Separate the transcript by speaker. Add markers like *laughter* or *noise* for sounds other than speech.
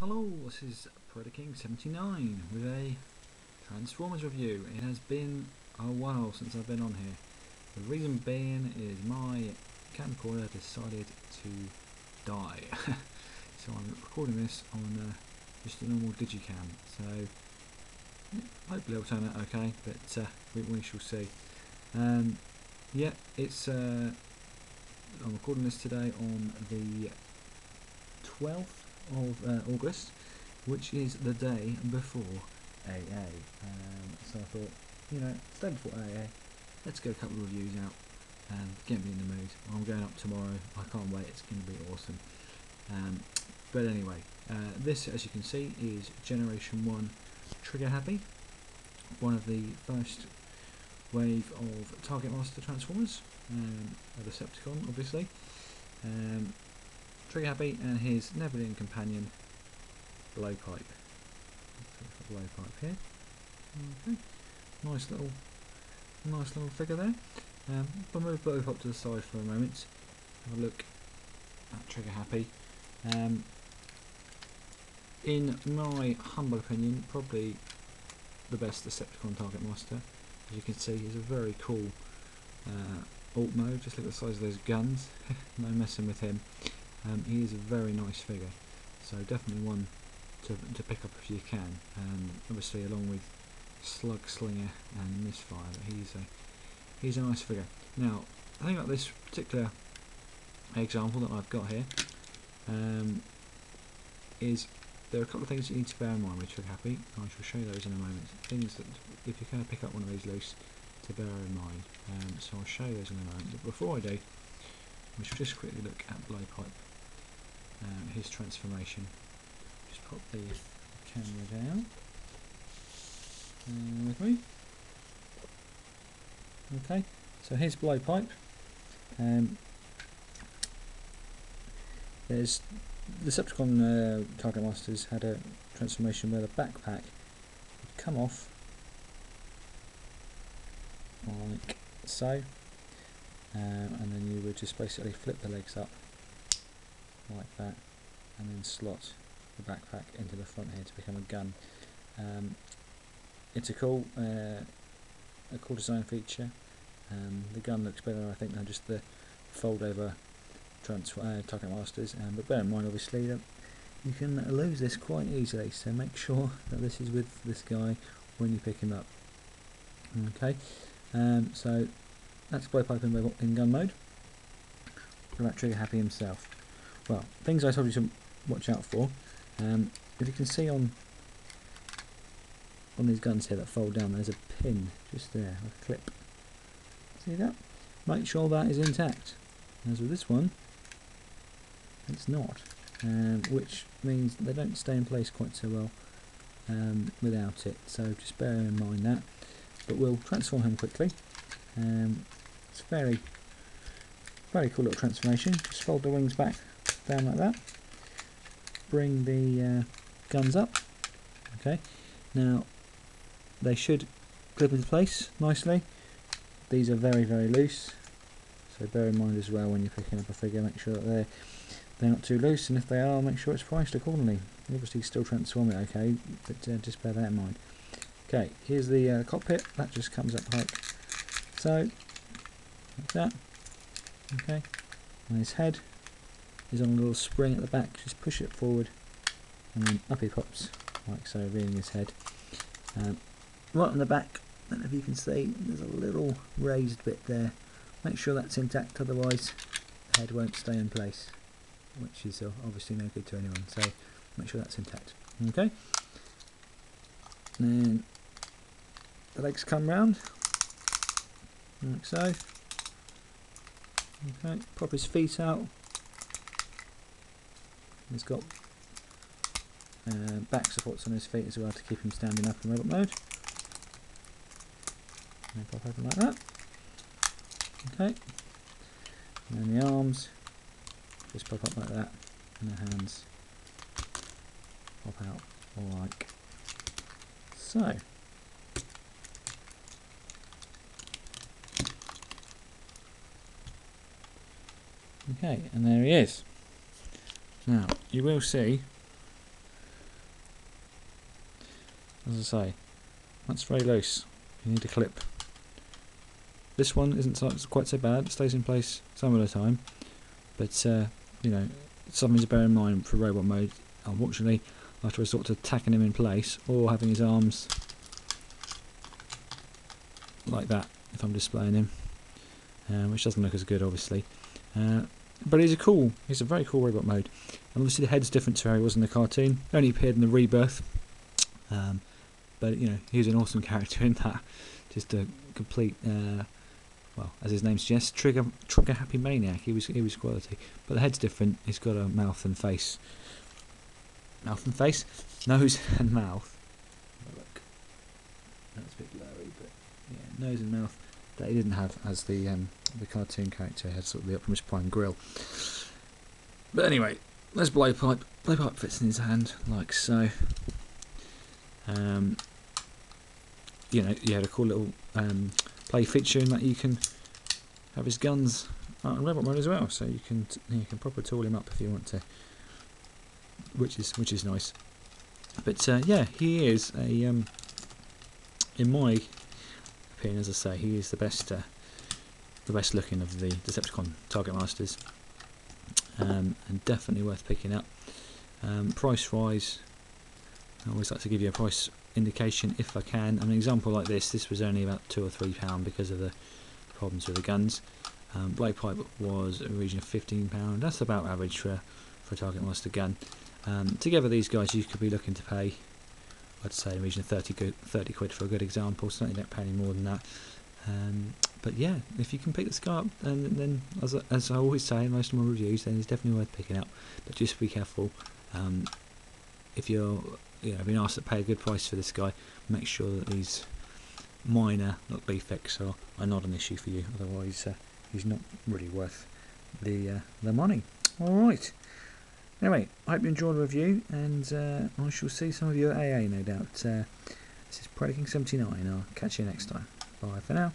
Speaker 1: Hello, this is Predaking79 with a Transformers review. It has been a while since I've been on here. The reason being is my camcorder decided to die. *laughs* so I'm recording this on uh, just a normal digicam. So yeah, hopefully it'll turn out okay, but uh, we, we, shall see. Um, yeah, it's. Uh, I'm recording this today on the 12th of uh, August, which is the day before AA. Um, so I thought, you know, it's day before AA, let's get a couple of reviews out and get me in the mood. I'm going up tomorrow, I can't wait, it's going to be awesome. Um, but anyway, uh, this, as you can see, is Generation 1 Triggerhappy, one of the first wave of Target Master Transformers, um, a Decepticon obviously. Um, Triggerhappy and his Nebulon companion Blowpipe. Blowpipe here. Okay, nice little, nice little figure there. Um, I'll move Blowpipe to the side for a moment. Have a look at Triggerhappy. Um, in my humble opinion, probably the best Decepticon Target Master. As you can see, he's a very cool uh, alt mode. Just look at the size of those guns. *laughs* no messing with him. Um, he is a very nice figure, so definitely one to, to pick up if you can. Um, obviously, along with Slugslinger and Misfire, but he's a he's a nice figure. Now, I think about this particular example that I've got here um, is there are a couple of things you need to bear in mind with Triggerhappy. I shall show you those in a moment. Things that if you're going to pick up one of these loose, to bear in mind. Um, so I'll show you those in a moment. But before I do, we should just quickly look at Blowpipe um, his transformation. Just pop the camera down uh, with me. Okay, so here's blowpipe. Um, there's the Decepticon uh, Target Masters had a transformation where the backpack would come off like so, um, and then you would just basically flip the legs up like that and then slot the backpack into the front here to become a gun. Um, it's a cool, uh, a cool design feature. Um, the gun looks better, I think, than just the fold-over transfer uh, target masters. Um, but bear in mind, obviously, that you can lose this quite easily. So make sure *laughs* that this is with this guy when you pick him up. Okay, um, so that's blowpipe in, in gun mode. What about Triggerhappy himself? Well, things I told you to watch out for. Um, if you can see on on these guns here that fold down, there's a pin just there, a clip. See that? Make sure that is intact. As with this one, it's not, um, which means they don't stay in place quite so well um, without it. So just bear in mind that. But we'll transform him quickly. Um, it's very, very cool little transformation. Just fold the wings back down like that. Bring the uh, guns up. Okay. Now they should clip into place nicely. These are very very loose, so bear in mind as well when you're picking up a figure. Make sure that they're they're not too loose, and if they are, make sure it's priced accordingly. Obviously still transform it, okay, but uh, just bear that in mind. Okay, here's the uh, cockpit. That just comes up like so, like that. Okay, and his head is on a little spring at the back. Just push it forward and then up he pops, like so, rearing his head. Um, right on the back, I don't know if you can see, there's a little raised bit there. Make sure that's intact, otherwise the head won't stay in place, which is uh, obviously no good to anyone. So make sure that's intact. Okay. And then the legs come round, like so. Okay, pop his feet out, He's got uh, back supports on his feet as well to keep him standing up in robot mode. And pop open like that. Okay. And then the arms just pop up like that, and the hands pop out like so. Okay, and there he is. Now, you will see as I say, that's very loose. You need a clip. This one isn't so, quite so bad. It stays in place some of the time, but uh, you know, something to bear in mind for robot mode. Unfortunately, I have to resort to tacking him in place or having his arms like that if I'm displaying him, uh, which doesn't look as good, obviously. Uh, but he's a cool, he's a very cool robot mode. And obviously the head's different to how he was in the cartoon. He only appeared in the rebirth. Um, but you know, he's an awesome *laughs* character in that. Just a complete, uh, well, as his name suggests, trigger trigger happy maniac. He was he was quality. But the head's different. He's got a mouth and face. Mouth and face, nose *laughs* and mouth. Look, that's a bit blurry, but yeah, nose and mouth that he didn't have as the um, the cartoon character. Had sort of the Optimus Prime grill. But anyway, there's blowpipe. Blowpipe fits in his hand like so. Um, you know, you had a cool little um, play feature in that you can have his guns out in robot mode as well, so you can you can proper tool him up if you want to, which is which is nice. But uh, yeah, he is a um, in my opinion, as I say, he is the best uh, the best looking of the Decepticon Target Masters, um, and definitely worth picking up. Um, price wise, I always like to give you a price indication if I can. An example like this, this was only about two or three pound because of the problems with the guns. Um, Blowpipe was a region of fifteen pound. That's about average for for a Target Master gun. Um, together, these guys you could be looking to pay, I'd say, a region of 30, good, 30 quid for a good example. Certainly don't pay any more than that. Um, but yeah, if you can pick this guy up, and then as, as I always say in most of my reviews, then it's definitely worth picking up. But just be careful. Um, if you're you know, being asked to pay a good price for this guy, make sure that these minor not defects are, are not an issue for you. Otherwise, uh, he's not really worth the uh, the money. All right. Anyway, I hope you enjoyed the review, and uh, I shall see some of you at AA, no doubt. Uh, this is Predaking79. I'll catch you next time. Bye for now.